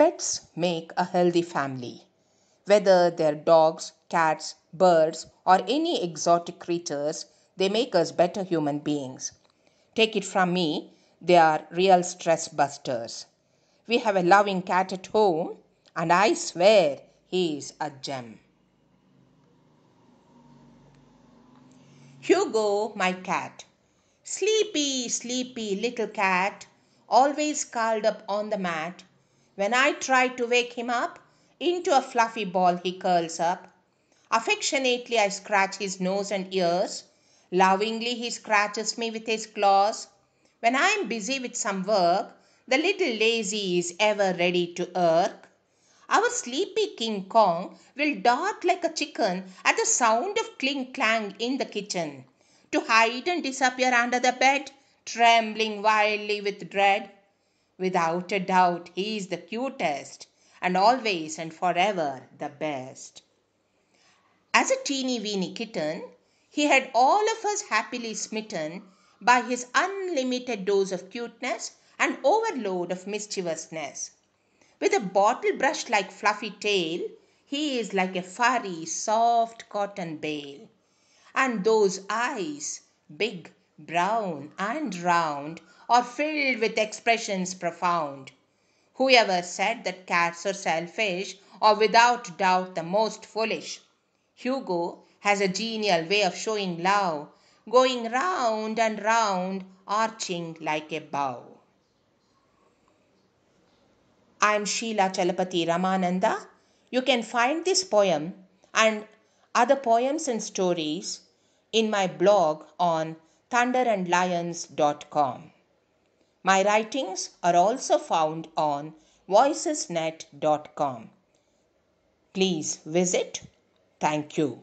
Pets make a healthy family. Whether they're dogs, cats, birds, or any exotic creatures, they make us better human beings. Take it from me, they are real stress busters. We have a loving cat at home, and I swear he is a gem. Hugo, my cat. Sleepy, sleepy little cat, always curled up on the mat when I try to wake him up, into a fluffy ball he curls up. Affectionately I scratch his nose and ears. Lovingly he scratches me with his claws. When I am busy with some work, the little lazy is ever ready to irk. Our sleepy King Kong will dart like a chicken at the sound of clink clang in the kitchen, to hide and disappear under the bed, trembling wildly with dread. Without a doubt, he is the cutest and always and forever the best. As a teeny weeny kitten, he had all of us happily smitten by his unlimited dose of cuteness and overload of mischievousness. With a bottle brushed like fluffy tail, he is like a furry, soft cotton bale. And those eyes, big, brown, and round, are filled with expressions profound. Whoever said that cats are selfish or without doubt the most foolish. Hugo has a genial way of showing love, going round and round, arching like a bow. I am Sheela Chalapathi Ramananda. You can find this poem and other poems and stories in my blog on thunderandlions.com. My writings are also found on voicesnet.com. Please visit. Thank you.